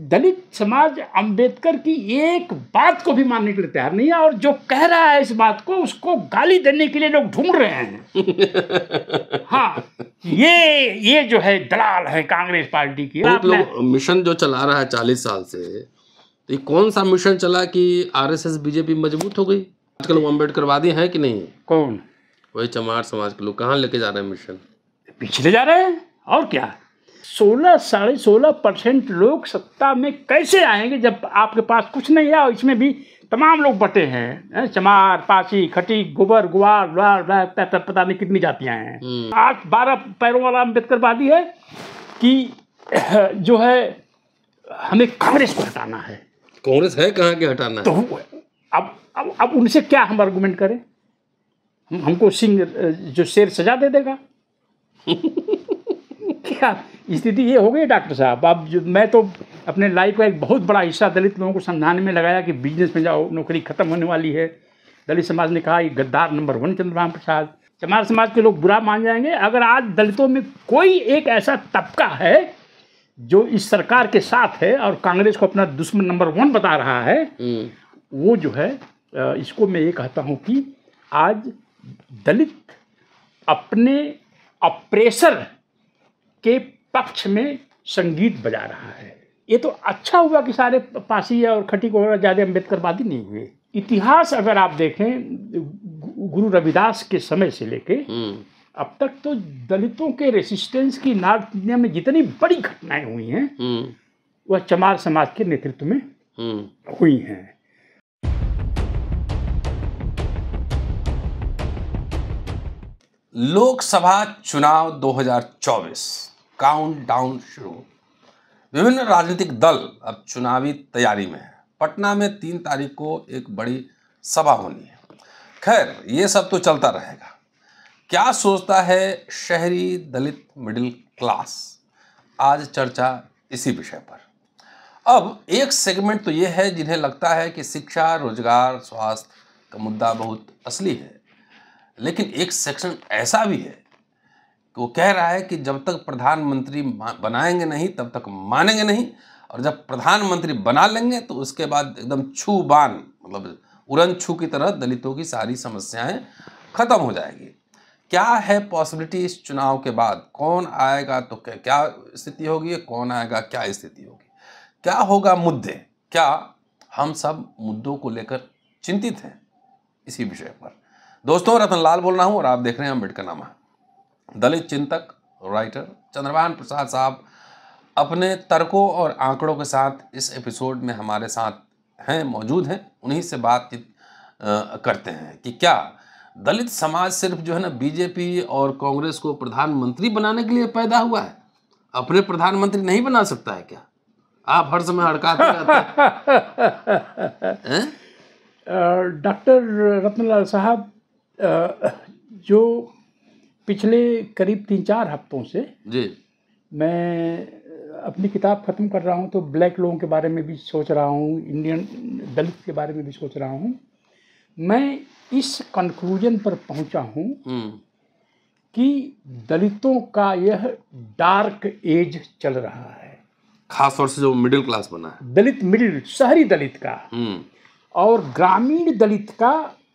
दलित समाज अंबेडकर की एक बात को भी मानने के लिए तैयार नहीं है और जो कह रहा है इस बात को उसको गाली देने के लिए लोग ढूंढ रहे हैं। हाँ ये ये जो है दलाल है कांग्रेस पार्टी की। आपने- लोग मिशन जो चला रहा है चालीस साल से तो ये कौन सा मिशन चला कि आरएसएस बीजेपी मज़बूत हो गई? आजकल वो अम्बेडकरवादी है कि नहीं? कौन? वही चमार समाज के लोग कहाँ लेके जा रहे हैं मिशन? पिछले जा रहे हैं? और क्या? सोलह साढ़े सोलह परसेंट लोग सत्ता में कैसे आएँगे जब आपके पास कुछ नहीं है और इसमें भी तमाम लोग बटे हैं चमार पासी खटी गोबर गुआर गुआर पता नहीं कितनी जातियाँ हैं। हम्म। आज बारह पैरों वाला अम्बेडकरवादी है कि जो है हमें कांग्रेस को हटाना है। कांग्रेस है कहाँ के हटाना तो अब अब अब उनसे क्या हम आर्गूमेंट करें? हम हमको सिंह जो शेर सजा दे देगा। क्या स्थिति ये हो गई डॉक्टर साहब। अब मैं तो अपने लाइफ का एक बहुत बड़ा हिस्सा दलित लोगों को समझाने में लगाया कि बिज़नेस में जाओ नौकरी खत्म होने वाली है। दलित समाज ने कहा गद्दार नंबर वन चंद्रभान प्रसाद। चमार समाज के लोग बुरा मान जाएँगे। अगर आज दलितों में कोई एक ऐसा तबका है जो इस सरकार के साथ है और कांग्रेस को अपना दुश्मन नंबर वन बता रहा है हम्म, वो जो है इसको मैं ये कहता हूँ कि आज दलित अपने अप्रेसर के पक्ष में संगीत बजा रहा है। ये तो अच्छा हुआ कि सारे पासी और खटी को ज़्यादा अम्बेडकरवादी नहीं हुए। इतिहास अगर आप देखें गुरु रविदास के समय से लेके हम्म, अब तक तो दलितों के रेसिस्टेंस की नॉर्थ इंडिया में जितनी बड़ी घटनाएँ हुई हैं हम्म, वह चमार समाज के नेतृत्व में हम्म। हुई हैं। लोकसभा चुनाव 2024 काउंटडाउन शुरू। विभिन्न राजनीतिक दल अब चुनावी तैयारी में है। पटना में तीन तारीख को एक बड़ी सभा होनी है। खैर, ये सब तो चलता रहेगा। क्या सोचता है शहरी दलित मिडिल क्लास? आज चर्चा इसी विषय पर। अब एक सेगमेंट तो ये है जिन्हें लगता है कि शिक्षा, रोज़गार, स्वास्थ्य का मुद्दा बहुत असली है। लेकिन एक सेक्शन ऐसा भी है कि वो कह रहा है कि जब तक प्रधानमंत्री बनाएँगे नहीं, तब तक मानेंगे नहीं, और जब प्रधानमंत्री बना लेंगे तो उसके बाद एकदम छू बान मतलब उड़न छू की तरह दलितों की सारी समस्याएँ खत्म हो जाएगी। क्या है पॉसिबिलिटी इस चुनाव के बाद? कौन आएगा तो क्या क्या स्थिति होगी, कौन आएगा, क्या स्थिति होगी? क्या होगा मुद्दे? क्या हम सब मुद्दों को लेकर चिंतित हैं इसी विषय पर? दोस्तों, रतन लाल बोल रहा हूँ और आप देख रहे हैं अंबेडकर नामा। दलित चिंतक राइटर चंद्रभान प्रसाद साहब अपने तर्कों और आंकड़ों के साथ इस एपिसोड में हमारे साथ हैं मौजूद हैं। उन्हीं से बातचीत करते हैं कि क्या दलित समाज सिर्फ़ जो है ना बीजेपी और कांग्रेस को प्रधानमंत्री बनाने के लिए पैदा हुआ है? अपने प्रधानमंत्री नहीं बना सकता है क्या? आप हर समय हड़काते रहते? डॉक्टर रत्नलाल साहब जो पिछले करीब तीन चार हफ्तों से जी। मैं अपनी किताब ख़त्म कर रहा हूँ तो ब्लैक लोगों के बारे में भी सोच रहा हूँ इंडियन दलित के बारे में भी सोच रहा हूँ। मैं इस कंक्लूजन पर पहुँचा हूँ हम्म। कि दलितों का यह डार्क एज चल रहा है। खास तौर से जो मिडिल क्लास बना है। दलित मिडिल शहरी दलित का हम्म। और ग्रामीण दलित का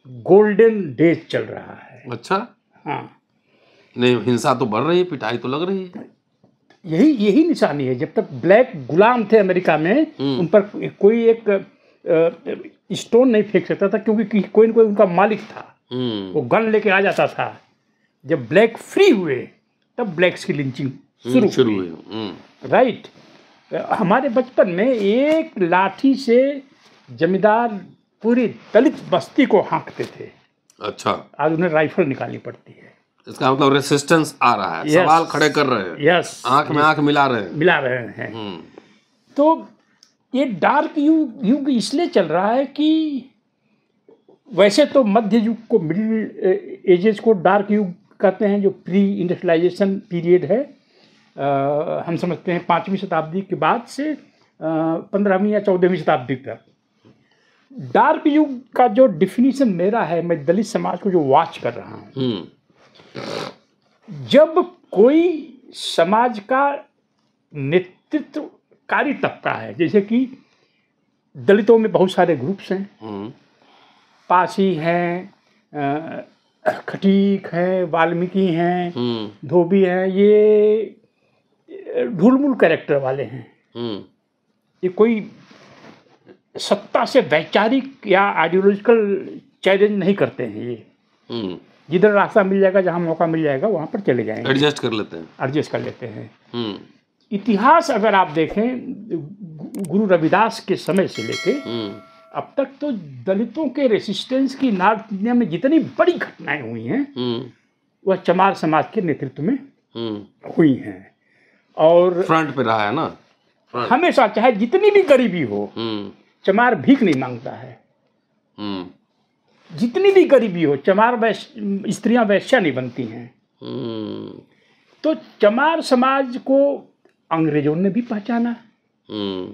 गोल्डन डेज़ चल रहा है। अच्छा। हाँ। नहीं हिंसा तो बढ़ रही है पिटाई तो लग रही है। यही यही निशानी है। जब तक ब्लैक गुलाम थे अमेरिका में उन पर कोई एक स्टोन नहीं फेंक सकता था क्योंकि कोई न कोई उनका मालिक था। हम्म। वो गन लेके आ जाता था। जब ब्लैक फ्री हुए तब ब्लैक्स की लिंचिंग शुरू हम्म, शुरू हुई हम्म। राइट। हमारे बचपन में एक लाठी से जमींदार पूरी दलित बस्ती को हाँकते थे। अच्छा। आज उन्हें राइफल निकालनी पड़ती है। इसका मतलब रेसिस्टेंस आ रहा है। Yes. सवाल खड़े कर रहे हैं। यस आँख में आँख मिला रहे हैं। मिला रहे हैं। हम्म। तो ये डार्क युग युग इसलिए चल रहा है कि वैसे तो मध्य युग को मिडिल एजेस को डार्क युग कहते हैं जो प्री इंडस्ट्रियलाइजेशन पीरियड है। अ, हम समझते हैं पाँचवीं शताब्दी के बाद से पंद्रहवीं या चौदहवीं शताब्दी तक। डार्क युग का जो डिफिनीशन मेरा है मैं दलित समाज को जो वॉच कर रहा हूँ हम्म। जब कोई समाज का नेतृत्व कारी तबका है जैसे कि दलितों में बहुत सारे ग्रुप्स हैं। हम्म, पासी हैं खटीक हैं वाल्मीकि हैं हम्म, धोबी हैं ये ढुलमुल कैरेक्टर वाले हैं। हम्म, ये कोई सत्ता से वैचारिक या आइडियोलॉजिकल चैलेंज नहीं करते हैं ये। जिधर रास्ता मिल जाएगा जहाँ मौका मिल जाएगा वहाँ पर चले जाएँगे। एडजस्ट कर लेते हैं। एडजस्ट कर लेते हैं। हम्म, इतिहास अगर आप देखें गुरु रविदास के समय से लेके हम्म, अब तक तो दलितों के रेसिस्टेंस की नॉर्थ इंडिया में जितनी बड़ी घटनाएँ हुई हैं हम्म, वह चमार समाज के नेतृत्व में। हुई हैं। और फ्रंट पे रहा है ना? हमेशा चाहे जितनी भी गरीबी हो चमार भीख नहीं माँगता है। जितनी भी गरीबी हो चमार वैश्य स्त्रियाँ वैश्या नहीं बनती हैं। हम्म, तो चमार समाज को अंग्रेज़ों ने भी पहचाना। हम्म,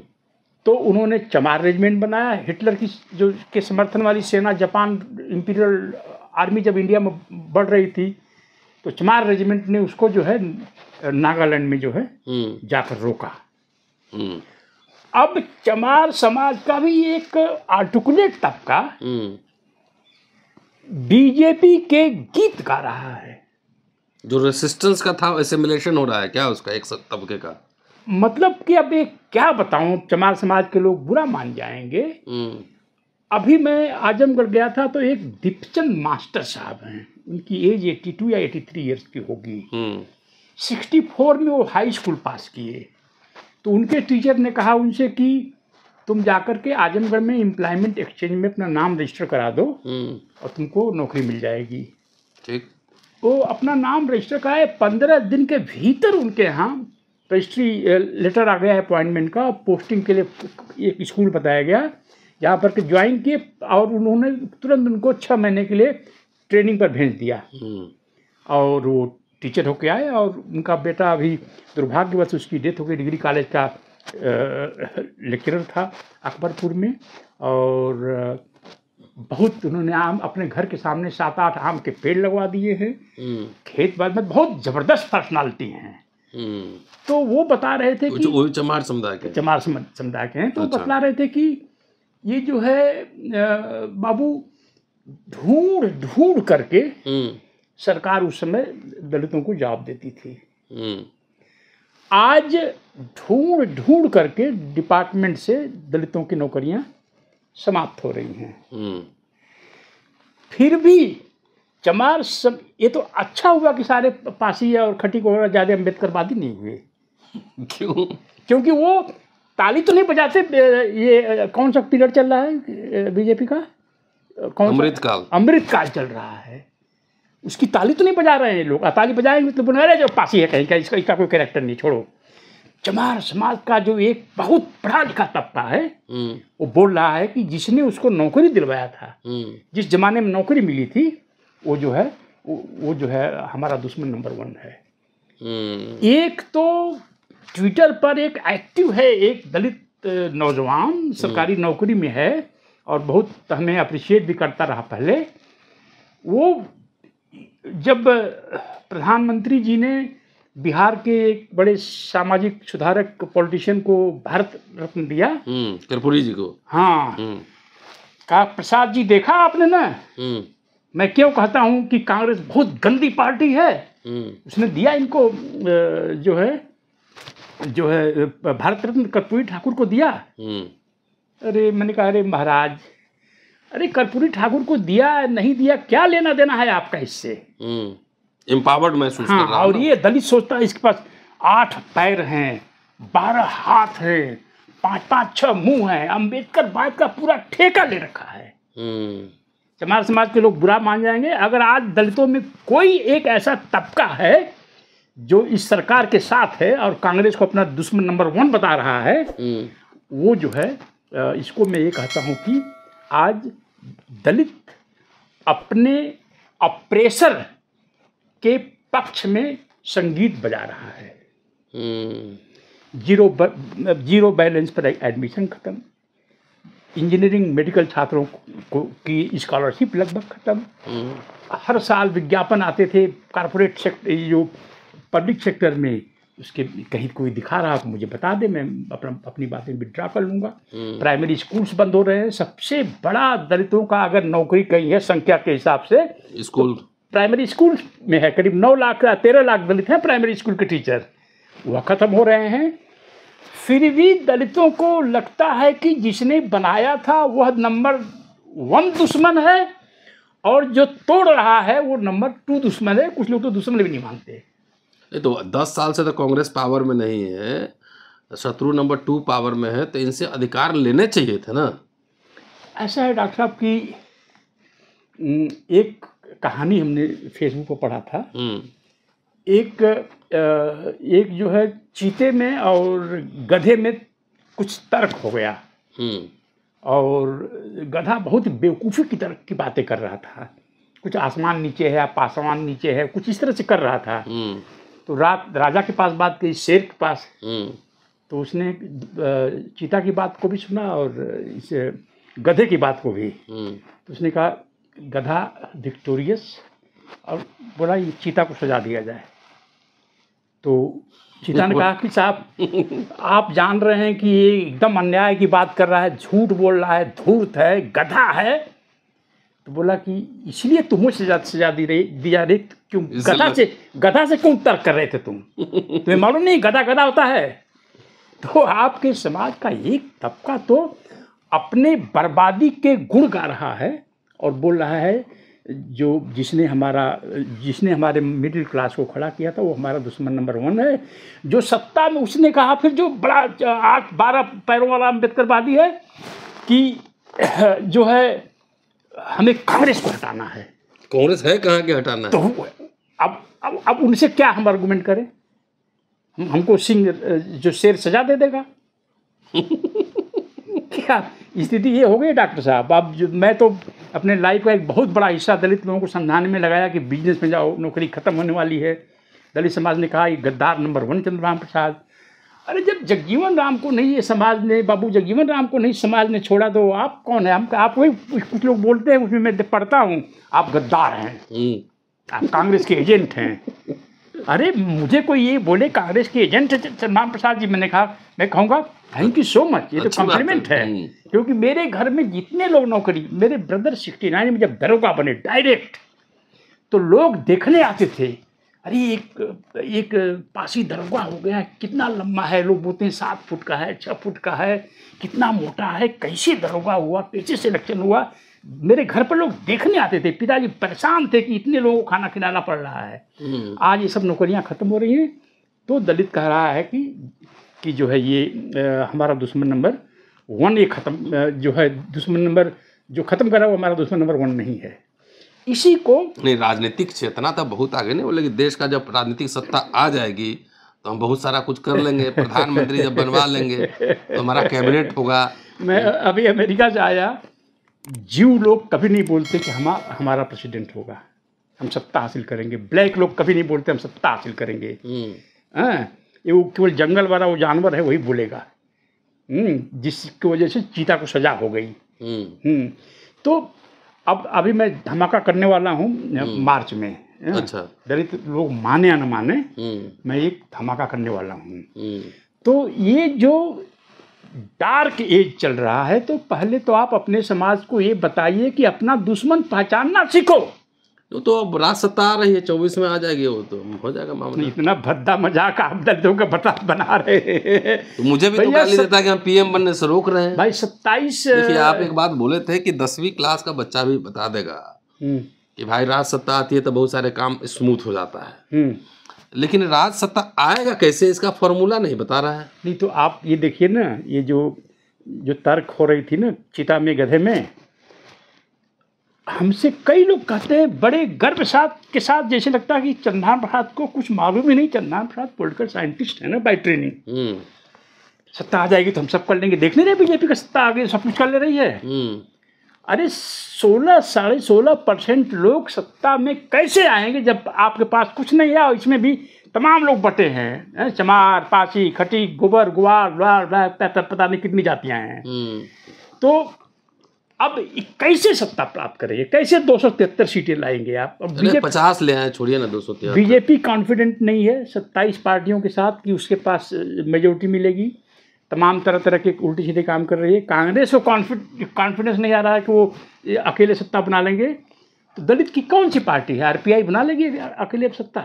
तो उन्होंने चमार रेजिमेंट बनाया। हिटलर की जो के समर्थन वाली सेना जापान इंपीरियल आर्मी जब इंडिया में बढ़ रही थी तो चमार रेजिमेंट ने उसको जो है नागालैंड में जो है हम्म, जाकर रोका। अब चमार समाज का भी एक आर्टिकुलेट तबका। बीजेपी के गीत गा रहा है। जो रेसिस्टेंस का था एसिमिलेशन हो रहा है क्या उसका एक तबके का? मतलब कि अब एक क्या बताऊँ चमार समाज के लोग बुरा मान जाएँगे। हम्म, अभी मैं आजमगढ़ गया था तो एक दीपचंद मास्टर साहब हैं। उनकी एज 82 या 83 इयर्स की होगी। हम्म, 64 में वो हाई स्कूल पास किए। तो उनके टीचर ने कहा उनसे कि तुम जाकर के आजमगढ़ में एम्प्लॉयमेंट एक्सचेंज में अपना नाम रजिस्टर करा दो हम्म, और तुमको नौकरी मिल जाएगी। ठीक। वो अपना नाम रजिस्टर कराए पंद्रह दिन के भीतर उनके यहाँ रजिस्ट्री लेटर आ गया अपॉइंटमेंट का पोस्टिंग के लिए एक स्कूल बताया गया जहाँ पर के ज्वाइन किए और उन्होंने तुरंत उनको छः महीने के लिए ट्रेनिंग पर भेज दिया। हम्म, और वो टीचर होके आए और उनका बेटा अभी दुर्भाग्यवश उसकी डेथ हो गई डिग्री कॉलेज का लेक्चरर था अकबरपुर में और बहुत उन्होंने आम अपने घर के सामने सात आठ आम के पेड़ लगवा दिए हैं। हम्म, खेत बाद में बहुत ज़बरदस्त पर्सनालिटी हैं। हम्म। तो वो बता रहे थे कि वही चमार समुदाय के चमार समुदाय के हैं। तो वो अच्छा। बतला रहे थे कि ये जो है बाबू ढूंढ ढूंढ करके हम्म, सरकार उस समय दलितों को जॉब देती थी। आज ढूंढ ढूंढ करके डिपार्टमेंट से दलितों की नौकरियाँ समाप्त हो रही हैं। हम्म, फिर भी चमार सब ये तो अच्छा हुआ कि सारे पासी और खटी को ज़्यादा अम्बेडकरवादी नहीं हुए। क्यों? क्योंकि वो ताली तो नहीं बजाते ये कौन सा पीरियड चल रहा है बीजेपी का? कौन? अमृतकाल। अमृत चल रहा है। उसकी ताली तो नहीं बजा रहे हैं लोग। ताली बजाएँगे तो बना रहे जो पासी है कहीं का इसका इसका कोई कैरेक्टर नहीं छोड़ो। चमार समाज का जो एक बहुत पढ़ा लिखा तबका है हम्म, वो बोल रहा है कि जिसने उसको नौकरी दिलवाया था हम्म, जिस जमाने में नौकरी मिली थी वो जो है वो, वो जो है हमारा दुश्मन नंबर वन है। हम्म, एक तो ट्विटर पर एक एक्टिव है एक दलित नौजवान सरकारी नौकरी में है और बहुत हमें अप्रिशिएट भी करता रहा पहले। वो जब प्रधानमंत्री जी ने बिहार के एक बड़े सामाजिक सुधारक पॉलिटिशियन को भारत रत्न दिया। हम्म, कर्पूरी जी को। हाँ। हम्म, कहा प्रसाद जी देखा आपने ना? हम्म, मैं क्यों कहता हूँ कि कांग्रेस बहुत गंदी पार्टी है। हम्म, उसने दिया इनको जो है जो है भारत रत्न कर्पूरी ठाकुर को दिया। हम्म, अरे मैंने कहा अरे महाराज अरे कर्पूरी ठाकुर को दिया नहीं दिया क्या लेना देना है आपका इससे? हम्म, एम्पावर्ड महसूस कर हाँ रहा और ये दलित सोचता है इसके पास आठ पैर हैं बारह हाथ हैं पाँच पाँच छह मुँह हैं अंबेडकर बात का पूरा ठेका ले रखा है। हम्म, चमार समाज के लोग बुरा मान जाएँगे अगर आज दलितों में कोई एक ऐसा तबका है जो इस सरकार के साथ है और कांग्रेस को अपना दुश्मन नंबर वन बता रहा है हम्म, वो जो है इसको मैं ये कहता हूँ कि आज दलित अपने अप्रेसर के पक्ष में संगीत बजा रहा है। हम्म, ज़ीरो ब- ज़ीरो बैलेंस पर एडमिशन खत्म। इंजीनियरिंग मेडिकल छात्रों को की स्कॉलरशिप लगभग खत्म। हम्म, हर साल विज्ञापन आते थे कारपोरेट सेक्टर जो पब्लिक सेक्टर में उसके कहीं कोई दिखा रहा तो मुझे बता दे मैं अपना अपनी बातें विड्रा कर लूँगा। प्राइमरी स्कूल्स बंद हो रहे हैं। सबसे बड़ा दलितों का अगर नौकरी कहीं है संख्या के हिसाब से स्कूल। प्राइमरी स्कूल में है करीब नौ लाख तेरह लाख दलित हैं प्राइमरी स्कूल के टीचर वह खत्म हो रहे हैं। फिर भी दलितों को लगता है कि जिसने बनाया था वह नंबर वन दुश्मन है और जो तोड़ रहा है वो नंबर टू दुश्मन है। कुछ लोग तो दुश्मन भी नहीं मानते। नहीं तो दस साल से तो कांग्रेस पावर में नहीं है शत्रु नंबर टू पावर में है तो इनसे अधिकार लेने चाहिए थे ना। ऐसा है डॉक्टर साहब कि एक कहानी हमने फेसबुक पर पढ़ा था। हम्म, एक एक जो है चीते में और गधे में कुछ तर्क हो गया। हम्म, और गधा बहुत बेवकूफ़ी की तरह की बातें कर रहा था। कुछ आसमान नीचे है पासमान नीचे है कुछ इस तरह से कर रहा था। हम्म, तो रात राजा के पास बात गई शेर के पास। हम्म, तो उसने चीता की बात को भी सुना और इस गधे की बात को भी। हम्म, तो उसने कहा गधा विक्टोरियस और बोला ये चीता को सजा दिया जाए। तो चीता ने कहा कि साहब आप जान रहे हैं कि ये एकदम अन्याय की बात कर रहा है झूठ बोल रहा है धूर्त है गधा है। तो बोला कि इसलिए तुम्हें सजा सजा दी रही दिया रही क्यों? गधा से गधा से क्यों तर्क कर रहे थे तुम? तुम्हें मालूम नहीं गधा गधा होता है। तो आपके समाज का एक तबका तो अपने बर्बादी के गुण गा रहा है और बोल रहा है जो जिसने हमारा जिसने हमारे मिडिल क्लास को खड़ा किया था वो हमारा दुश्मन नंबर वन है। जो सत्ता में उसने कहा फिर जो बड़ा आठ बारह पैरों वाला अम्बेडकरवादी है कि जो है हमें कांग्रेस को हटाना है। कांग्रेस है कहाँ के हटाना है? तो अब अब अब उनसे क्या हम आर्गूमेंट करें? हम हमको सिंह जो शेर सजा दे देगा। क्या स्थिति ये हो गई डॉक्टर साहब? अब जो मैं तो अपने लाइफ का एक बहुत बड़ा हिस्सा दलित लोगों को समझाने में लगाया कि बिज़नेस में जाओ नौकरी खत्म होने वाली है। दलित समाज ने कहा ये गद्दार नंबर वन चंद्रराम प्रसाद। अरे जब जगजीवन राम को नहीं ये समाज ने बाबू जगजीवन राम को नहीं समाज ने छोड़ा तो आप कौन है? हम आप वही कुछ लोग बोलते हैं उसमें मैं पढ़ता हूँ। आप गद्दार हैं। आप कांग्रेस के एजेंट हैं। अरे मुझे कोई ये बोले कांग्रेस के एजेंट है चंद्रमान प्रसाद जी मैंने कहा। मैं कहूँगा थैंक यू सो मच ये तो। कॉम्प्लीमेंट है। क्योंकि मेरे घर में जितने लोग नौकरी मेरे ब्रदर सिक्सटी नाइन में जब दरोगा बने डायरेक्ट तो लोग देखने आते थे अरे एक एक पासी दरोगा हो गया कितना लंबा है लोग बोलते हैं सात फुट का है छः फुट का है कितना मोटा है कैसे दरोगा हुआ कैसे सिलेक्शन हुआ। मेरे घर पर लोग देखने आते थे पिताजी परेशान थे कि इतने लोगों को खाना खिलाना पड़ रहा है। हम्म, आज ये सब नौकरियाँ खत्म हो रही हैं। तो दलित कह रहा है कि कि जो है ये अ, हमारा दुश्मन नंबर वन ये खत्म जो है दुश्मन नंबर जो खत्म करा वो हमारा दुश्मन नंबर वन नहीं है। इसी को नहीं राजनीतिक चेतना तो बहुत आगे नहीं बोले कि देश का जब राजनीतिक सत्ता आ जाएगी तो हम बहुत सारा कुछ कर लेंगे प्रधानमंत्री जब बनवा लेंगे तो हमारा कैबिनेट होगा। मैं अभी अमेरिका से आया जीव लोग कभी नहीं बोलते कि हम हमारा प्रेसिडेंट होगा। हम सत्ता हासिल करेंगे। ब्लैक लोग कभी नहीं बोलते हम सत्ता हासिल करेंगे। हम्म, हाँ ये वो केवल जंगल वाला वो जानवर है वही बोलेगा। हम्म, जिसकी वजह से चीता को सजा हो गई। हम्म, तो अब अभी मैं धमाका करने वाला हूँ मार्च में। अच्छा। दलित लोग माने या न माने हम्म, मैं एक धमाका करने वाला हूँ। हम्म, तो ये जो डार्क एज चल रहा है तो पहले तो आप अपने समाज को ये बताइए कि अपना दुश्मन पहचानना सीखो। वो तो अब राज सत्ता आ रही है चौबीस में आ जाएगी वो तो हो जाएगा मामला। इतना भद्दा मज़ाक आप दलितों का बता बना रहे हैं। तो मुझे भी तो गाली देता कि हम पीएम बनने से रोक रहे हैं। भाई सत्ताईस देखिए आप एक बात बोले थे कि दसवीं क्लास का बच्चा भी बता देगा हम्म, कि भाई राज सत्ता आती है तो बहुत सारे काम स्मूथ हो जाता है। हम्म। लेकिन राज सत्ता आएगा कैसे इसका फॉर्मूला नहीं बता रहा है। नहीं तो आप ये देखिए ना ये जो जो तर्क हो रही थी ना चिता में गधे में हमसे कई लोग कहते हैं बड़े गर्व साथ के साथ जैसे लगता है कि चंद्रनाथ प्रसाद को कुछ मालूम ही नहीं चंद्रनाथ प्रसाद पोलिटिकल साइंटिस्ट है ना बाई ट्रेनिंग हम्म। सत्ता आ जाएगी तो हम सब कर लेंगे। देख नहीं रहे बीजेपी का सत्ता आ गई सब कुछ कर ले रही है। हम्म। अरे सोलह साढ़े सोलह परसेंट लोग सत्ता में कैसे आएँगे जब आपके पास कुछ नहीं है और इसमें भी तमाम लोग बटे हैं चमार पासी खटी गोबर गुआर पता नहीं कितनी जातियाँ हैं। हम्म। तो अब कैसे सत्ता प्राप्त करेंगे कैसे दो सौ तिहत्तर सीटें लाएँगे आप? अब बीजेपी पचास ले आए छोड़िए ना दो सौ बीजेपी कॉन्फिडेंट नहीं है सत्ताईस पार्टियों के साथ कि उसके पास मेजोरिटी मिलेगी। तमाम तरह तरह के उल्टी सीधे काम कर रही है। कांग्रेस को कॉन्फिडेंस नहीं आ रहा है कि वो अकेले सत्ता बना लेंगे। तो दलित की कौन सी पार्टी है? आरपीआई बना लेगी अकेले अब सत्ता?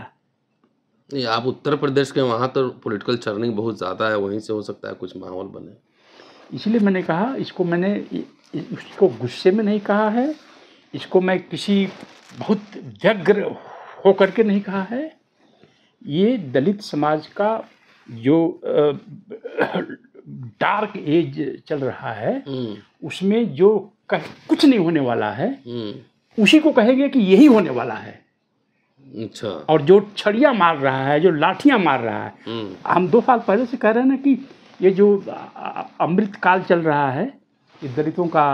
नहीं आप उत्तर प्रदेश के वहाँ तो पॉलिटिकल चर्निंग बहुत ज़्यादा है वहीं से हो सकता है कुछ माहौल बने। इसलिए मैंने कहा इसको मैंने उसको गुस्से में नहीं कहा है इसको मैं किसी बहुत व्यग्र होकर के नहीं कहा है। ये दलित समाज का जो डार्क एज चल रहा है हम्म, उसमें जो कह, कुछ नहीं होने वाला है हम्म, उसी को कहेंगे कि यही होने वाला है। अच्छा। और जो छड़िया मार रहा है जो लाठियाँ मार रहा है हम्म, हम दो साल पहले से कह रहे हैं ना कि ये जो अमृत काल चल रहा है दलितों का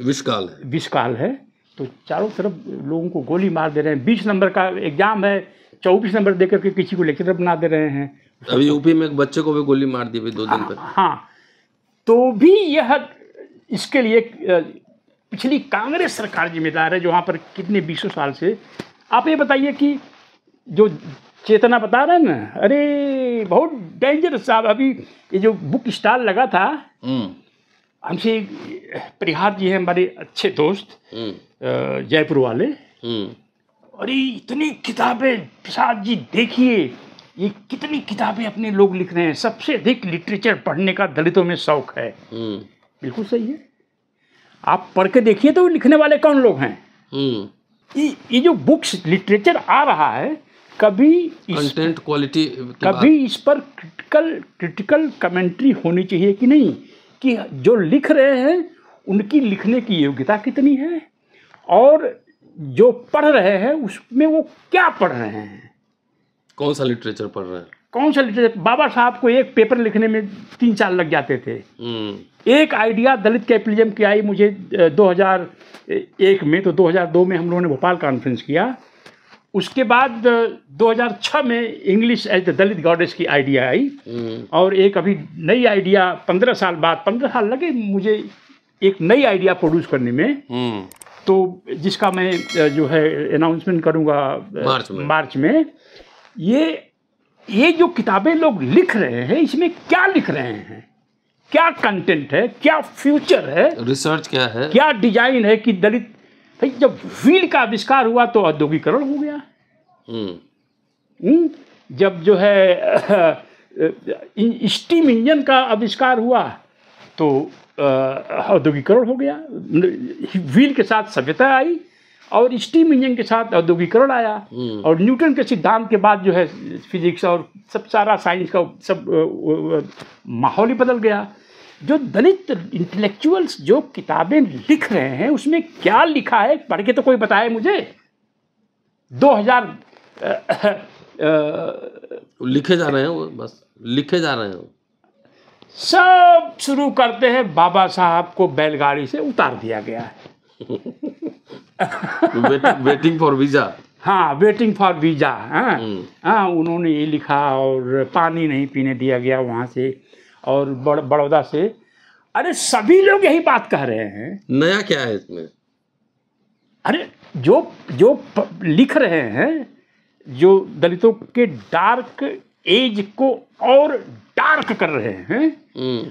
विषकाल है। विष है। तो चारों तरफ़ लोगों को गोली मार दे रहे हैं। बीस नंबर का एग्ज़ाम है। चौबीस नंबर देकर के किसी को लेक्चरर बना दे रहे हैं। अभी यूपी में एक बच्चे को भी गोली मार दी दो दिन पहले। हाँ। तो भी यह इसके लिए पिछली कांग्रेस सरकार जिम्मेदार है जो वहाँ पर कितने बीसों साल से। आप ये बताइए कि जो चेतना बता रहे हैं ना अरे बहुत डेंजरस साहब। अभी ये जो बुक स्टॉल लगा था हम्म, हमसे परिहार जी हैं हमारे अच्छे दोस्त हम्म, जयपुर वाले। हम्म, अरे इतनी किताबें प्रसाद जी देखिए ये कितनी किताबें अपने लोग लिख रहे हैं। सबसे अधिक लिटरेचर पढ़ने का दलितों में शौक है। हम्म, बिल्कुल सही है। आप पढ़ के देखिए तो लिखने वाले कौन लोग हैं? ये ये जो बुक्स लिटरेचर आ रहा है कभी कंटेंट क्वालिटी कभी इस पर क्रिटिकल क्रिटिकल कमेंट्री होनी चाहिए कि नहीं? कि जो लिख रहे हैं उनकी लिखने की योग्यता कितनी है? और जो पढ़ रहे हैं उसमें वो क्या पढ़ रहे हैं? कौन सा लिटरेचर पढ़ रहे हैं? कौन सा लिटरेचर बाबा साहब को एक पेपर लिखने में तीन साल लग जाते थे। हम्म, एक आइडिया दलित कैपिटलिज्म की आई मुझे अ, 2001 में तो 2002 में हम लोगों ने भोपाल कॉन्फ्रेंस किया। उसके बाद अ, 2006 में English as the Dalit goddess की आइडिया आई। हम्म, और एक अभी नई आइडिया पंद्रह साल बाद पंद्रह साल लगे मुझे एक नई आइडिया प्रोड्यूस करने में। हम्म, तो जिसका मैं जो है अनाउंसमेंट करूँगा मार्च में। मार्च में। ये ये जो किताबें लोग लिख रहे हैं इसमें क्या लिख रहे हैं? क्या कंटेंट है? क्या फ्यूचर है? रिसर्च क्या है? क्या डिज़ाइन है कि दलित भाई जब व्हील का आविष्कार हुआ तो औद्योगिकरण हो गया। हम्म, हम्म, जब जो है स्टीम इंजन का आविष्कार हुआ तो औद्योगिकरण हो गया। व्हील के साथ सभ्यता आई और स्टीम इंजन के साथ औद्योगिकरण आया। हम्म, और न्यूटन के सिद्धांत के बाद जो है फिजिक्स और सब सारा साइंस का सब माहौल ही बदल गया। जो दलित इंटेलेक्चुअल्स जो किताबें लिख रहे हैं उसमें क्या लिखा है? पढ़ के तो कोई बताए मुझे। 2000 अ, अ, लिखे जा रहे हैं वो बस लिखे जा रहे हैं वो। सब शुरू करते हैं बाबा साहब को बैलगाड़ी से उतार दिया गया है। वेटिंग वेटिंग फॉर वीज़ा हाँ वेटिंग फॉर वीज़ा हाँ। हम्म। हाँ उन्होंने ये लिखा और पानी नहीं पीने दिया गया वहाँ से और बड़ बड़ौदा से। अरे सभी लोग यही बात कह रहे हैं। नया क्या है इसमें? अरे जो जो लिख रहे हैं जो दलितों के डार्क एज को और डार्क कर रहे हैं हम्म,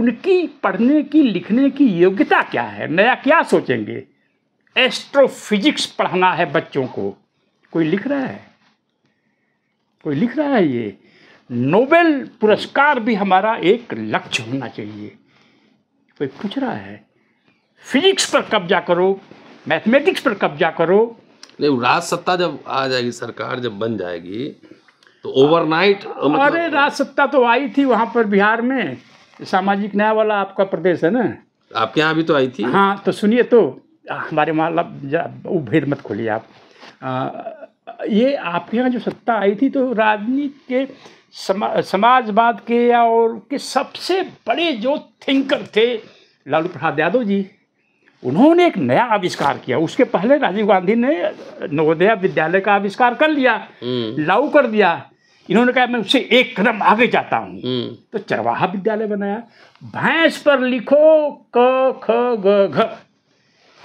उनकी पढ़ने की लिखने की योग्यता क्या है? नया क्या सोचेंगे? एस्ट्रोफिजिक्स पढ़ना है बच्चों को। कोई लिख रहा है? कोई लिख रहा है ये? नोबेल पुरस्कार भी हमारा एक लक्ष्य होना चाहिए। कोई पूछ रहा है फिजिक्स पर कब्जा करो मैथमेटिक्स पर कब्जा करो। नहीं राज सत्ता जब आ जाएगी सरकार जब बन जाएगी तो ओवरनाइट अरे राज सत्ता तो आई थी वहाँ पर बिहार में। सामाजिक न्याय वाला आपका प्रदेश है ना? आपके यहाँ भी तो आई थी? हाँ तो सुनिए तो हमारे मतलब वो भेद मत खोलिए आप। आ, ये आपके यहाँ जो सत्ता आई थी तो राजनीति के समा, समाजवाद के या और के सबसे बड़े जो थिंकर थे लालू प्रसाद यादव जी उन्होंने एक नया आविष्कार किया। उसके पहले राजीव गांधी ने नवोदया विद्यालय का आविष्कार कर लिया हम्म, लागू कर दिया। इन्होंने कहा मैं उससे एक कदम आगे जाता हूँ। हम्म, तो चरवाहा विद्यालय बनाया। भैंस पर लिखो क ख ग घ।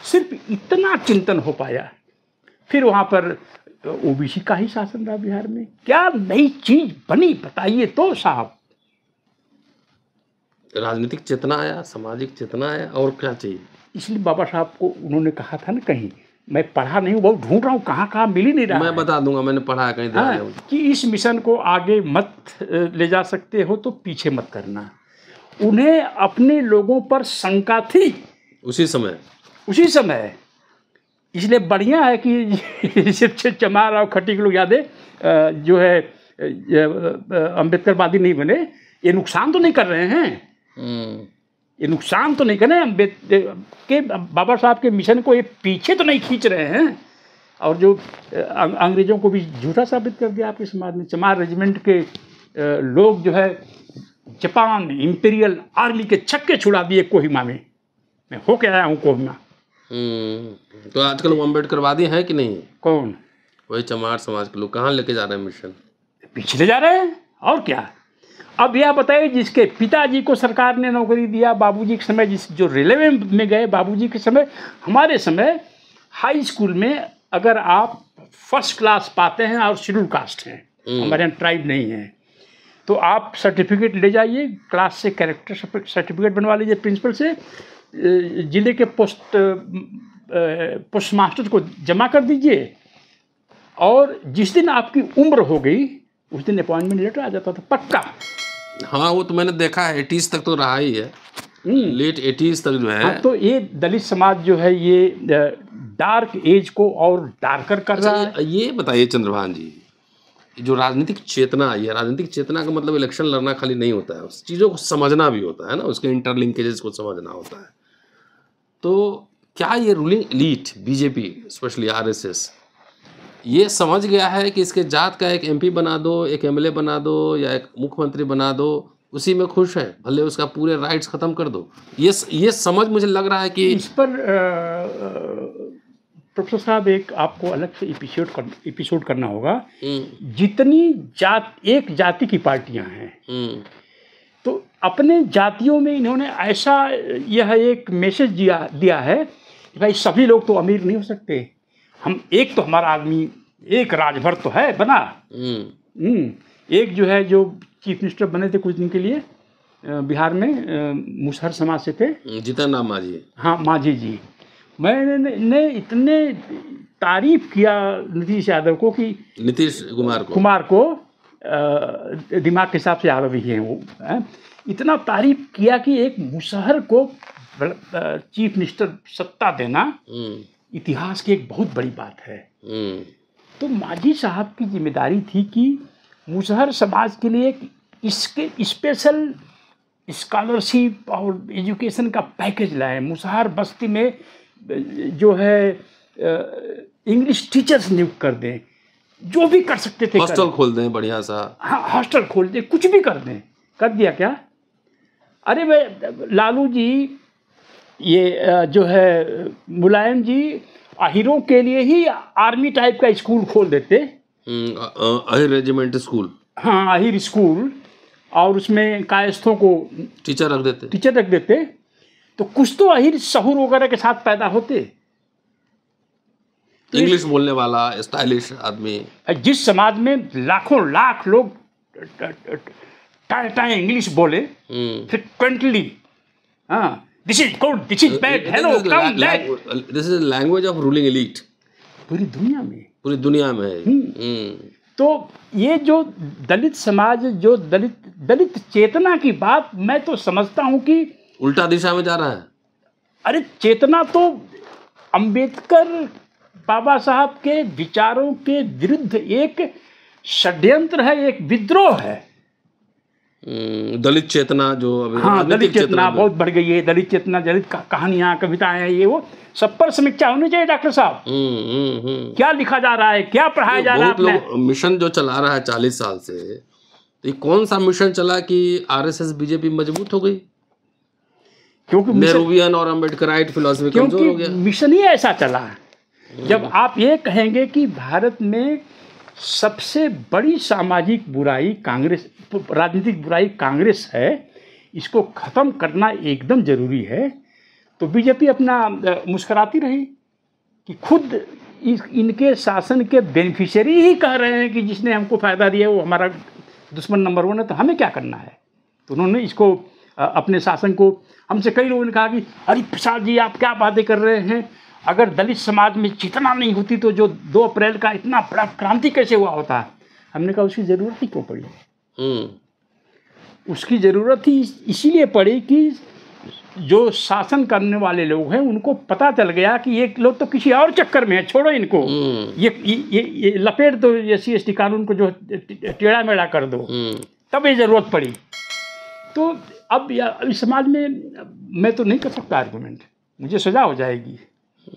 सिर्फ़ इतना चिंतन हो पाया। फिर वहाँ पर ओबीसी का ही शासन रहा बिहार में। क्या नई चीज़ बनी बताइए तो साहब। राजनीतिक चेतना आया सामाजिक चेतना आया और क्या चाहिए? इसलिए बाबा साहब को उन्होंने कहा था ना कहीं मैं पढ़ा नहीं हूँ बहुत ढूंढ रहा हूँ कहाँ कहाँ मिल ही नहीं रहा मैं बता दूँगा मैंने पढ़ा कहीं हाँ, कि इस मिशन को आगे मत ले जा सकते हो तो पीछे मत करना। उन्हें अपने लोगों पर शंका थी। उसी समय। उसी समय इसलिए बढ़िया है कि सिर्फ़ चमार और खट्टी के लोग यादें जो है अम्बेडकरवादी नहीं बने। ये नुकसान तो नहीं कर रहे हैं। हम्म, ये नुकसान तो नहीं कर रहे हैं। के बाबा साहब के मिशन को ये पीछे तो नहीं खींच रहे हैं। और जो अंग्रेज़ों को भी झूठा साबित कर दिया आपके समाज में। चमार रेजिमेंट के लोग जो है जापान इंपीरियल आर्मी के छक्के छुड़ा दिए कोहिमा में। मैं होके आया हूँ कोहिमा। तो आजकल वो अम्बेडकरवादी हैं कि नहीं? कौन? वही चमार समाज के लोग कहाँ लेके जा रहे हैं मिशन? पिछले जा रहे हैं? और क्या? अब यह बताइए जिसके पिताजी को सरकार ने नौकरी दिया बाबूजी के समय जिस जो रेलवे में गए बाबूजी के समय हमारे समय हाई स्कूल में अगर आप फ़र्स्ट क्लास पाते हैं और शेड्यूल कास्ट हैं हमारे यहाँ ट्राइब नहीं है तो आप सर्टिफिकेट ले जाइए क्लास से कैरेक्टर सर्टिफिकेट बनवा लीजिए प्रिंसिपल से ज़िले के पोस्ट पोस्ट मास्टर को जमा कर दीजिए। और जिस दिन आपकी उम्र हो गई उस दिन अपॉइंटमेंट लेटर आ जाता था पक्का। हाँ वो तो मैंने देखा है एटीज तक तो रहा ही है। हम्म, लेट एटीज तक जो है। हाँ तो ये दलित समाज जो है ये डार्क एज को और डार्कर कर रहा है। अच्छा, ये ये बताइए चंद्रभान जी जो राजनीतिक चेतना आई है राजनीतिक चेतना का मतलब इलेक्शन लड़ना खाली नहीं होता है। उस चीज़ों को समझना भी होता है ना उसके इंटरलिंकेजेस को समझना होता है। तो क्या ये ruling elite BJP specially RSS ये समझ गया है कि इसके जात का एक एमपी बना दो एक एमएलए बना दो या एक मुख्यमंत्री बना दो उसी में खुश है भले उसका पूरे राइट्स खत्म कर दो। ये ये समझ मुझे लग रहा है कि इस पर प्रोफेसर साहब एक आपको अलग से एपिसोड कर, एपिसोड करना होगा। हम्म, जितनी जात एक जाति की पार्टियाँ हैं हम्म, अपने जातियों में इन्होंने ऐसा यह एक मैसेज दिया दिया है कि भाई सभी लोग तो अमीर नहीं हो सकते। हम एक तो हमारा आदमी एक राजभर तो है बना। हम्म, हम्म, एक जो है जो चीफ मिनिस्टर बने थे कुछ दिन के लिए बिहार में मुसहर समाज से थे। जीतन राम मांझी हाँ। माझी जी। मैंने ने, ने इतने तारीफ़ किया नीतीश यादव को कि नीतीश कुमार को। कुमार को दिमाग के हिसाब से यादव ही हैं वो हैं? इतना तारीफ़ किया कि एक मुसहर को चीफ मिनिस्टर सत्ता देना हम्म, इतिहास की एक बहुत बड़ी बात है। हम्म, तो मांझी साहब की ज़िम्मेदारी थी कि मुसहर समाज के लिए एक इसके स्पेशल स्कॉलरशिप और एजुकेशन का पैकेज लाए। मुसहर बस्ती में जो है इंग्लिश टीचर्स नियुक्त कर दें। जो भी कर सकते थे हॉस्टल खोल दें बढ़िया सा। हाँ हॉस्टल खोल दे कुछ भी कर दें। कर दिया क्या? अरे भाई लालू जी ये जो है मुलायम जी अहिरों के लिए ही आर्मी टाइप का स्कूल खोल देते। हम्म, अहिर रेजिमेंट स्कूल। हाँ अहिर स्कूल और उसमें कायस्थों को टीचर रख देते। टीचर रख देते। तो कुछ तो अहिर शहूर वगैरह के साथ पैदा होते। इंग्लिश बोलने वाला स्टाइलिश आदमी। जिस समाज में लाखों लाख लोग टाइ टाइ इंग्लिश बोले हम्म। फ्रिक्वेंटली हाँ this is good this is bad hello come that this is language of ruling elite पूरी दुनिया में। पूरी दुनिया में। है हम्म, तो ये जो दलित समाज जो दलित दलित चेतना की बात मैं तो समझता हूँ कि उल्टा दिशा में जा रहा है। अरे चेतना तो अंबेडकर बाबा साहब के विचारों के विरुद्ध एक षड्यंत्र है एक विद्रोह है। हम्म, दलित चेतना जो अभी हाँ दलित चेतना में- बहुत बढ़ गई है दलित चेतना दलित कहानियाँ कविताएँ ये वो सब पर समीक्षा होनी चाहिए डॉक्टर साहब। हम्म, हम्म, हम्म। क्या लिखा जा रहा है क्या पढ़ाया जा रहा है मिशन जो चला रहा है चालीस साल से तो ये कौन सा मिशन चला कि आरएसएस बीजेपी मज़बूत हो गई? क्योंकि नेहरूवियन और अम्बेडकराइट फिलोसफी कमज़ोर हो गया। मिशन ही ऐसा चला है। जब आप ये कहेंगे कि भारत में सबसे बड़ी सामाजिक बुराई कांग्रेस, राजनीतिक बुराई कांग्रेस है, इसको खत्म करना एकदम ज़रूरी है। तो बीजेपी अपना मुस्कराती रही कि खुद इस, इनके शासन के बेनिफिशियरी ही कह रहे हैं कि जिसने हमको फ़ायदा दिया वो हमारा दुश्मन नंबर वन है तो हमें क्या करना है? तो उन्होंने इसको अपने शासन को, हमसे कई लोगों ने कहा कि, अरे प्रसाद जी, आप क्या बातें कर रहे हैं? अगर दलित समाज में चेतना नहीं होती तो जो दो अप्रैल का इतना बड़ा क्रांति कैसे हुआ होता? हमने कहा उसकी ज़रूरत ही क्यों पड़ी? हम्म। उसकी ज़रूरत ही इसीलिए पड़ी कि जो शासन करने वाले लोग हैं उनको पता चल गया कि ये लोग तो किसी और चक्कर में है छोड़ो इनको। हम्म। ये ये, ये, ये लपेट दो एस सी एस टी कानून को जो टेढ़ा मेढ़ा कर दो। हम्म। तब ये ज़रूरत पड़ी। तो अब या- इस समाज में मैं तो नहीं कर सकता आर्गूमेंट मुझे सजा हो जाएगी।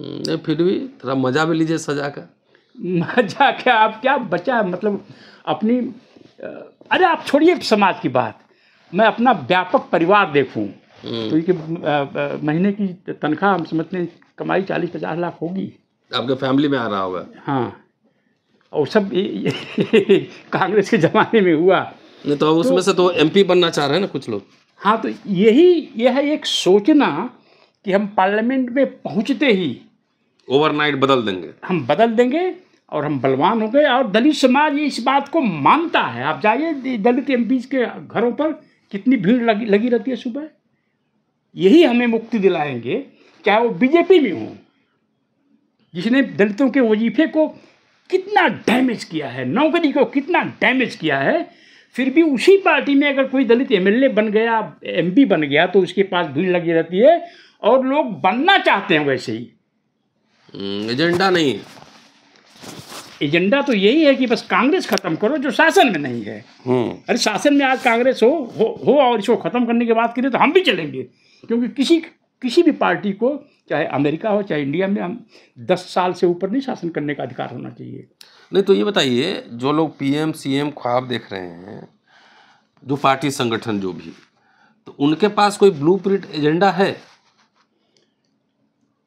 नहीं फिर भी थोड़ा मज़ा भी लीजिए सजा का। मज़ा क्या आप क्या बचा मतलब अपनी अरे आप छोड़िए समाज की बात। मैं अपना व्यापक परिवार देखूँ हम्म, तो अ, अ, महीने की तनख्वाह हम समझते हैं कमाई चालीस पचास लाख होगी। आपके फैमिली में आ रहा होगा। हाँ और सब ये- ये कांग्रेस के ज़माने में हुआ। नहीं तो उसमें तो, से तो एमपी बनना चाह रहे हैं ना कुछ लोग। हाँ तो यही यह है एक सोचना कि हम पार्लियामेंट में पहुँचते ही ओवरनाइट बदल देंगे। हम बदल देंगे और हम बलवान हो गए और दलित समाज इस बात को मानता है। आप जाइए दलित एम के घरों पर कितनी भीड़ लगी लगी रहती है सुबह। यही हमें मुक्ति दिलाएँगे चाहे वो बीजेपी में हो जिसने दलितों के वजीफे को कितना डैमेज किया है नौकरी को कितना डैमेज किया है फिर भी उसी पार्टी में अगर कोई दलित एमएलए बन गया एमपी बन गया तो उसके पास भीड़ लगी रहती है। और लोग बनना चाहते हैं वैसे ही। हम्म, एजेंडा नहीं एजेंडा तो यही है कि बस कांग्रेस खत्म करो जो शासन में नहीं है। हम्म, अरे शासन में आज कांग्रेस हो हो, हो और इसको खत्म करने की बात करें तो हम भी चलेंगे। क्योंकि किसी किसी भी पार्टी को चाहे अमेरिका हो चाहे इंडिया में हम दस साल से ऊपर नहीं शासन करने का अधिकार होना चाहिए। नहीं तो ये बताइए जो लोग पीएम सीएम ख्वाब देख रहे हैं जो पार्टी संगठन जो भी तो उनके पास कोई ब्लूप्रिंट एजेंडा है?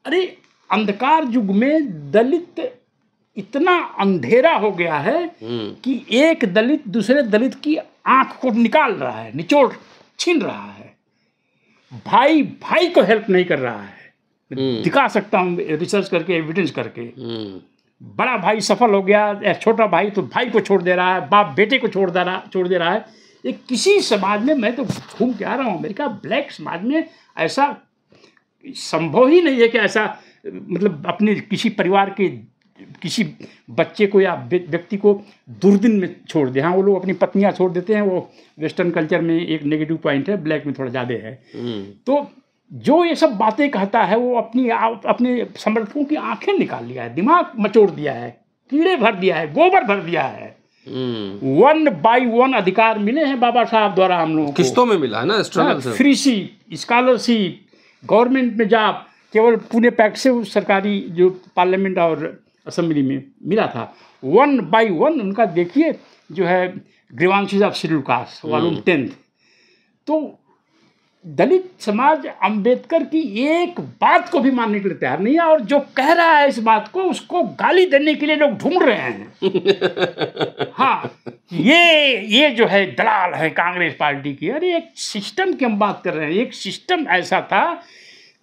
अरे अंधकार युग में दलित इतना अंधेरा हो गया है हम्म, कि एक दलित दूसरे दलित की आँख को निकाल रहा है निचोड़ छीन रहा है। भाई भाई को हेल्प नहीं कर रहा है। हम्म, दिखा सकता हूँ रिसर्च करके एविडेंस करके। हम्म, बड़ा भाई सफल हो गया या छोटा भाई तो भाई को छोड़ दे रहा है बाप बेटे को छोड़ दे रहा छोड़ दे रहा है। ये किसी समाज में मैं तो घूम के आ रहा हूँ अमेरिका ब्लैक समाज में ऐसा संभव ही नहीं है कि ऐसा मतलब अपने किसी परिवार के किसी बच्चे को या व्यक्ति को दुर्दिन में छोड़ दे। हाँ वो लोग अपनी पत्नियाँ छोड़ देते हैं वो वेस्टर्न कल्चर में एक नेगेटिव पॉइंट है ब्लैक में थोड़ा ज़्यादा है। हम्म, तो जो ये सब बातें कहता है वो अपनी अपने समर्थकों की आँखें निकाल लिया है दिमाग मचोड़ दिया है कीड़े भर दिया है गोबर भर दिया है। हम्म। वन बाय वन अधिकार मिले हैं बाबा साहब द्वारा हम लोगों किस्तों में मिला है ना स्ट्रगल से? स्कॉलरशिप गवर्नमेंट में जा केवल पुणे पैक्ट से वो सरकारी जो पार्लियामेंट और असेंबली में मिला था वन बाय वन उनका देखिए जो है grievances of scheduled caste volume tenth. तो दलित समाज अंबेडकर की एक बात को भी मानने के लिए तैयार नहीं है और जो कह रहा है इस बात को उसको गाली देने के लिए लोग ढूंढ रहे हैं। हाँ ये ये जो है दलाल है कांग्रेस पार्टी की अरे एक सिस्टम की हम बात कर रहे हैं। एक सिस्टम ऐसा था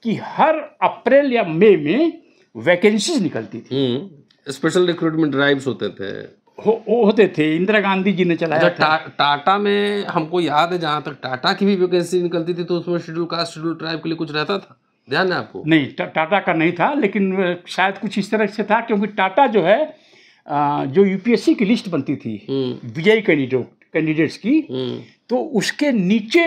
कि हर अप्रैल या मई में वैकेंसीज निकलती थी। हम्म स्पेशल रिक्रूटमेंट ड्राइव्स होते थे। हो, होते थे इंदिरा गांधी जी ने चलाया अच्छा टा, टाटा में हमको याद है जहाँ तक टाटा की भी वैकेंसी निकलती थी तो उसमें शेड्यूल कास्ट शेड्यूल ट्राइब के लिए कुछ रहता था? ध्यान है आपको? नहीं टा- टाटा का नहीं था लेकिन शायद कुछ इस तरह से था क्योंकि टाटा जो है जो यूपीएससी की लिस्ट बनती थी विजयी कैंडिडेट कैंडिडेट्स की हम्म। तो उसके नीचे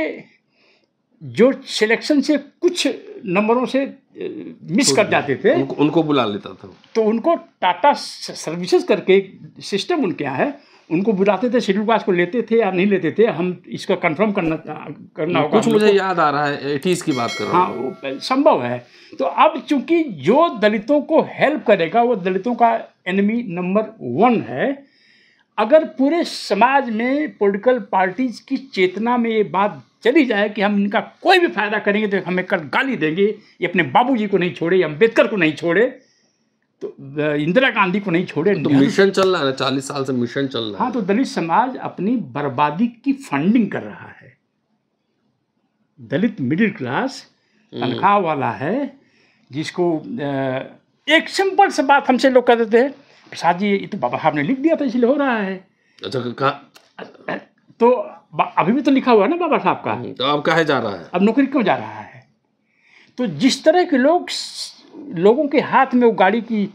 जो सिलेक्शन से कुछ नंबरों से मिस कर जाते थे। उनको उनको बुला लेता था। तो उनको टाटा सर्विसेज़ करके सिस्टम उनके यहाँ है उनको बुलाते थे शेड्यूल कास्ट को लेते थे या नहीं लेते थे हम इसका कंफर्म करना करना होगा कुछ मुझे याद आ रहा है एटीज की बात कर रहा हाँ हूँ। वो संभव है। तो अब चूँकि जो दलितों को हेल्प करेगा वो दलितों का एनिमी नंबर वन है अगर पूरे समाज में पॉलिटिकल पार्टीज़ की चेतना में ये बात चली जाए कि हम इनका कोई भी फ़ायदा करेंगे तो हमें कल गाली देंगे ये अपने बाबूजी को नहीं छोड़े ये अंबेडकर को नहीं छोड़े तो इंदिरा गांधी को नहीं छोड़े तो मिशन चल रहा है ना चालीस साल से मिशन चल रहा है हाँ। तो दलित समाज अपनी बर्बादी की फंडिंग कर रहा है। दलित मिडिल क्लास तनख्वाह वाला है जिसको एक सिंपल से बात हमसे लोग कहते थे प्रसाद जी ये तो बाबा साहब ने लिख दिया था इसलिए हो रहा है। अच्छा कहाँ तो अभी भी तो लिखा हुआ है ना बाबा साहब का? तो अब कहे जा रहा है। अब नौकरी क्यों जा रहा है? तो जिस तरह के लोग लोगों के हाथ में वो गाड़ी की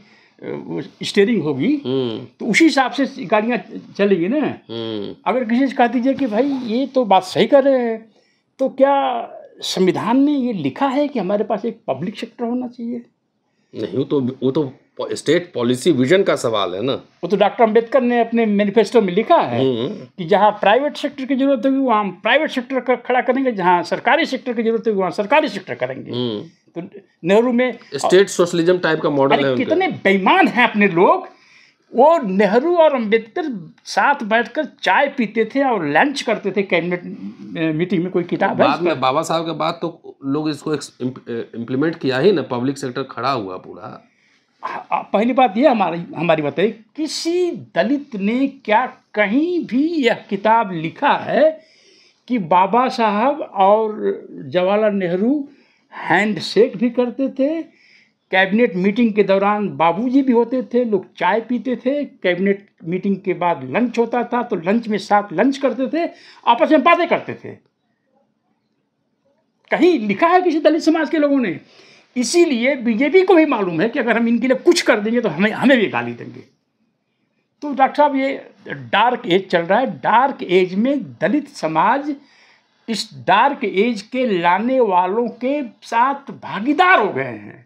स्टेयरिंग होगी हम्म। तो उसी हिसाब से गाड़ियाँ चलेगी ना? हम्म। अगर किसी से कह दीजिए कि भाई ये तो बात सही कर रहे हैं तो क्या संविधान में ये लिखा है कि हमारे पास एक पब्लिक सेक्टर होना चाहिए? नहीं वो तो वो तो स्टेट पॉलिसी विजन का सवाल है ना वो तो डॉक्टर अंबेडकर ने अपने मैनिफेस्टो में लिखा है हम्म। कि जहाँ प्राइवेट सेक्टर की ज़रूरत होगी वहाँ हम प्राइवेट सेक्टर का खड़ा करेंगे जहाँ सरकारी सेक्टर की ज़रूरत होगी वहाँ सरकारी सेक्टर करेंगे। हम्म। तो नेहरू में स्टेट सोशलिज्म टाइप का मॉडल है कितने बेईमान हैं अपने लोग। वो नेहरू और अंबेडकर साथ बैठकर चाय पीते थे और लंच करते थे कैबिनेट मीटिंग में कोई किताब बाद में बाबा साहब के बाद तो लोग इसको इम्प्लीमेंट किया ही ना पब्लिक सेक्टर खड़ा हुआ पूरा। पहली बात यह हमारी हमारी बताइए किसी दलित ने क्या कहीं भी यह किताब लिखा है कि बाबा साहब और जवाहरलाल नेहरू हैंड शेक भी करते थे, कैबिनेट मीटिंग के दौरान बाबूजी भी होते थे, लोग चाय पीते थे, कैबिनेट मीटिंग के बाद लंच होता था तो लंच में साथ लंच करते थे, आपस में बातें करते थे। कहीं लिखा है किसी दलित समाज के लोगों ने? इसीलिए बीजेपी को भी मालूम है कि अगर हम इनके लिए कुछ कर देंगे तो हमें हमें भी गाली देंगे। तो डॉक्टर साहब ये डार्क एज चल रहा है। डार्क एज में दलित समाज इस डार्क एज के लाने वालों के साथ भागीदार हो गए हैं।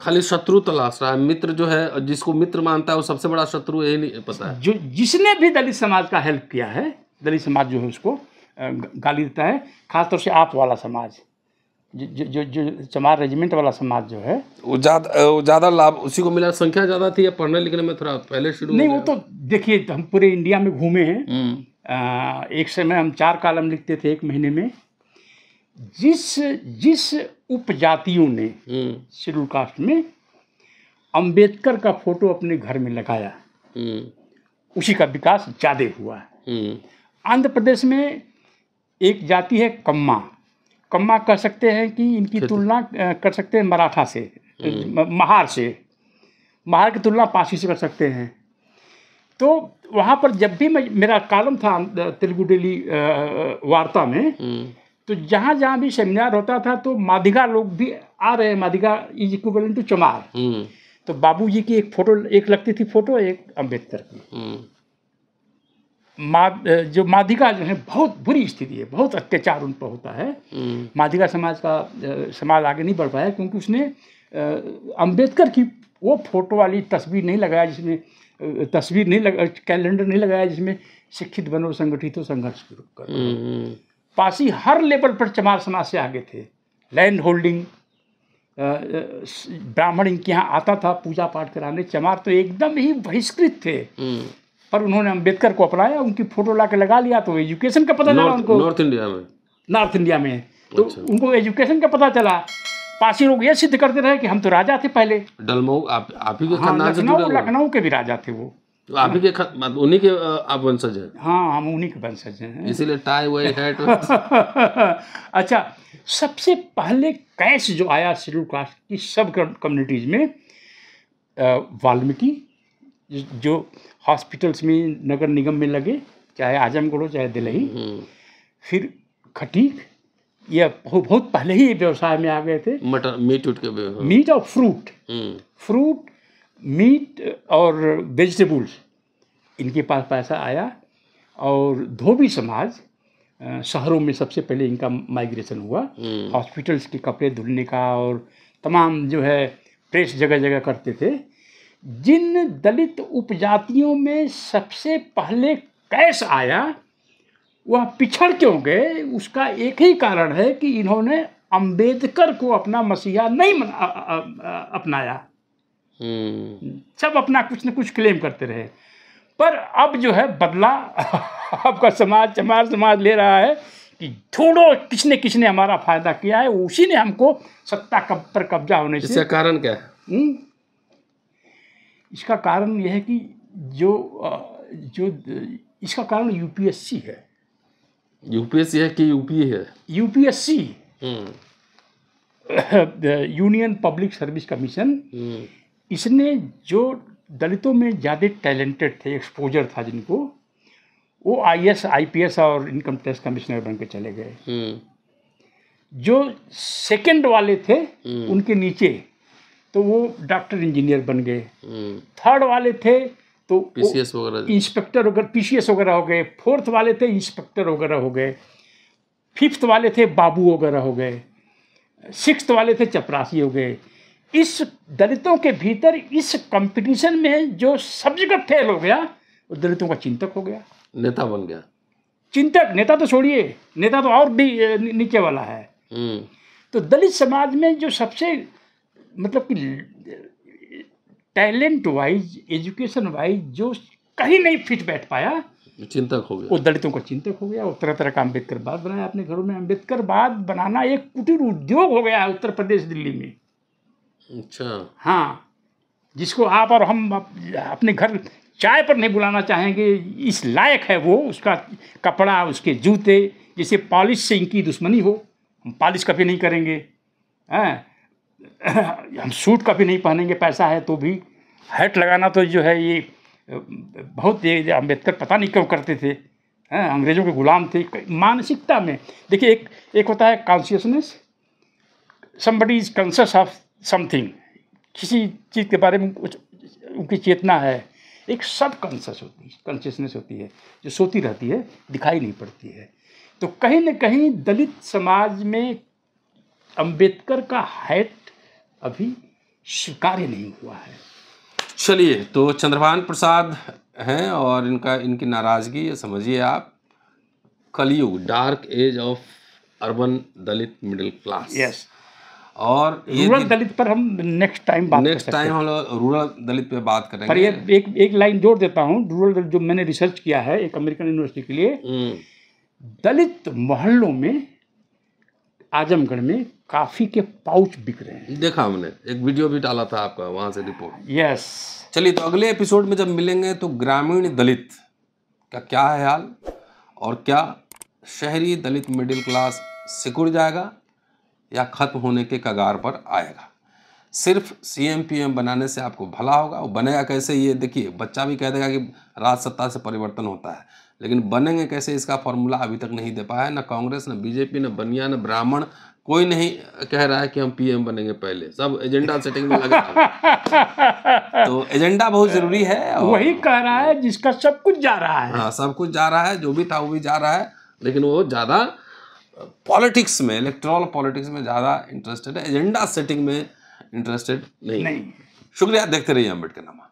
खाली शत्रु तलाश रहा है। मित्र जो है जिसको मित्र मानता है वो सबसे बड़ा शत्रु यही नहीं पता है। जो जिसने भी दलित समाज का हेल्प किया है दलित समाज जो है उसको गाली देता है खासतौर से आप वाला समाज। जो जो जो, चमार रेजिमेंट वाला समाज जो है। वो ज़्यादा वो ज़्यादा लाभ उसी को मिला संख्या ज़्यादा थी या पढ़ने लिखने में थोड़ा पहले शुरू नहीं वो तो देखिए हम पूरे इंडिया में घूमे हैं। हम्म, एक समय हम चार कालम लिखते थे एक महीने में। जिस जिस उपजातियों ने हम्म, शेड्यूल कास्ट में अंबेडकर का फ़ोटो अपने घर में लगाया हम्म, उसी का विकास ज़्यादा हुआ। है आंध्र प्रदेश में एक जाति है कम्मा। कम्मा कह सकते हैं कि इनकी तुलना कर सकते हैं मराठा से महार से। महार की तुलना पासी से कर सकते हैं। तो वहाँ पर जब भी मैं मेरा कॉलम था तेलुगु डेली वार्ता में हम्म, तो जहाँ जहाँ भी सेमिनार होता था तो मादिगा लोग भी आ रहे हैं। मादिगा इज़ इक्वल टू चमार। हम्म, तो बाबूजी की एक फ़ोटो एक लगती थी फ़ोटो एक अंबेडकर की। हम्म, मा जो मादिगा जो है बहुत बुरी स्थिति है बहुत अत्याचार उन पर होता है। हम्म, मादिगा समाज का समाज आगे नहीं बढ़ पाया क्योंकि उसने अंबेडकर की वो फ़ोटो वाली तस्वीर नहीं लगाया जिसमें तस्वीर नहीं लगा कैलेंडर नहीं लगाया जिसमें शिक्षित बनो संगठित हो संघर्ष करो हम्म, पासी हर लेवल पर चमार समाज से आगे थे। लैंड होल्डिंग ब्राह्मण इनके यहाँ आता था पूजा पाठ कराने चमार तो एकदम ही बहिष्कृत थे। हम्म। पर उन्होंने अंबेडकर को अपनाया उनकी फ़ोटो ला के लगा लिया तो एजुकेशन का पता चला उनको। नॉर्थ इंडिया में? नॉर्थ इंडिया में। तो अच्छा। उनको एजुकेशन का पता चला। पासी लोग ये सिद्ध करते रहे कि हम तो राजा थे पहले। डलमऊ आप आप ही के हाँ खानदान से जुड़े लखनऊ लखनऊ के भी राजा थे वो। तो आप ही के मतलब उन्हीं के आप वंशज हैं? हाँ हम उन्हीं के वंशज हैं। इसीलिए टाई वाई हैट अच्छा सबसे पहले कैश जो आया शेड्यूल कास्ट की सब कम्युनिटीज में वाल्मीकि जो हॉस्पिटल्स में नगर निगम में लगे चाहे आजमगढ़ हो चाहे दिल्ली। हम्म, फिर खटीक ये बहुत बहुत पहले ही व्यवसाय में आ गए थे। मटन मीट उठ के। मीट और फ्रूट। हम्म, फ्रूट मीट और वेजिटेबल्स इनके पास पैसा आया। और धोबी समाज शहरों में सबसे पहले इनका माइग्रेशन हुआ। हम्म, हॉस्पिटल्स के कपड़े धुलने का और तमाम जो है प्रेस जगह जगह करते थे। जिन दलित उपजातियों में सबसे पहले कैश आया वह पिछड़ क्यों गए? उसका एक ही कारण है कि इन्होंने अंबेडकर को अपना मसीहा नहीं मना, अ, अ, अ, अपनाया। हम्म, सब अपना कुछ न कुछ क्लेम करते रहे। पर अब जो है बदला आपका समाज चमार समाज ले रहा है कि ढूंढो किसने किसने हमारा फ़ायदा किया है उसी ने हमको सत्ता कब पर कब्जा होने से इसका कारण क्या है? हम्म? इसका कारण यह है कि जो जो इसका कारण यूपीएससी है। यूपीएससी है कि यूपी है? यूपीएससी हम्म, यूनियन पब्लिक सर्विस कमीशन हम्म, इसने जो दलितों में ज़्यादा टैलेंटेड थे एक्सपोजर था जिनको वो I S I P S और इनकम टैक्स कमिश्नर बन के चले गए। हम्म, जो सेकंड वाले थे। उनके नीचे तो वो डॉक्टर इंजीनियर बन गए। हम्म, थर्ड वाले थे तो पीसीएस वगैरह इंस्पेक्टर वगैरह पीसीएस वगैरह हो गए। फोर्थ वाले थे इंस्पेक्टर वगैरह हो गए। फिफ्थ वाले थे बाबू वगैरह हो गए। सिक्स वाले थे चपरासी हो गए। इस दलितों के भीतर इस कंपटीशन में जो सब जगह फेल हो गया वो दलितों का चिंतक हो गया। नेता बन गया। चिंतक नेता तो छोड़िए नेता तो और भी नीचे वाला है। हम्म, तो दलित समाज में जो सबसे मतलब कि टैलेंट वाइज एजुकेशन वाइज जो कहीं नहीं फिट बैठ पाया चिंतक हो गया। वो दलितों का चिंतक हो गया वो तरह तरह का अम्बेडकरवाद बनाया अपने घरों में। अम्बेडकरवाद बनाना एक कुटीर उद्योग हो गया है उत्तर प्रदेश दिल्ली में। अच्छा। हाँ जिसको आप और हम अपने घर चाय पर नहीं बुलाना चाहेंगे इस लायक है वो उसका कपड़ा उसके जूते जैसे पॉलिश से इनकी दुश्मनी हो हम पॉलिश कभी नहीं करेंगे। हैं हम सूट का भी नहीं पहनेंगे, पैसा है तो भी। हैट लगाना तो जो है ये, बहुत ये अंबेडकर पता नहीं क्यों करते थे। हैं, अंग्रेज़ों के गुलाम थे। मानसिकता में। देखिए, एक एक होता है consciousness somebody is conscious of something किसी चीज़ के बारे में कुछ, उनकी चेतना है। एक सब कॉन्शियस होती है कॉन्शियसनेस होती है, जो सोती रहती है, दिखाई नहीं पड़ती है। तो कहीं ना कहीं दलित समाज में अंबेडकर का हैट अभी स्वीकार्य नहीं हुआ है। चलिए तो चंद्रभान प्रसाद हैं और इनका इनकी नाराज़गी समझिए आप Kalyug dark age of urban Dalit middle class yes और ये रूरल दलित पर हम नेक्स्ट टाइम बात नेक्स्ट टाइम हम लोग रूरल दलित पे बात करेंगे। पर ये एक एक लाइन जोड़ देता हूँ। रूरल दलित जो मैंने रिसर्च किया है एक अमेरिकन यूनिवर्सिटी के लिए हम्म, दलित मोहल्लों में आजमगढ़ में काफ़ी के पाउच बिक रहे हैं। देखा हमने एक वीडियो भी डाला था आपका वहाँ से रिपोर्ट। यस चलिए तो अगले एपिसोड में जब मिलेंगे तो ग्रामीण दलित का क्या है हाल और क्या शहरी दलित मिडिल क्लास सिकुड़ जाएगा या खत्म होने के कगार पर आएगा? सिर्फ़ सी एम पी एम बनाने से आपको भला होगा। वो बनेगा कैसे ये देखिए बच्चा भी कह देगा कि राज सत्ता से परिवर्तन होता है। लेकिन बनेंगे कैसे इसका फॉर्मूला अभी तक नहीं दे पाया न कांग्रेस न बीजेपी न बनिया न ब्राह्मण कोई नहीं कह रहा है कि हम पीएम बनेंगे पहले। सब एजेंडा सेटिंग में लगा तो एजेंडा बहुत ज़रूरी है और वही कह रहा है जिसका सब कुछ जा रहा है। हाँ सब कुछ जा रहा है जो भी था वो भी जा रहा है लेकिन वो ज़्यादा पॉलिटिक्स में इलेक्ट्रल पॉलिटिक्स में ज़्यादा इंटरेस्टेड है एजेंडा सेटिंग में इंटरेस्टेड नहीं नहीं शुक्रिया देखते रहिए अंबेडकर नामा।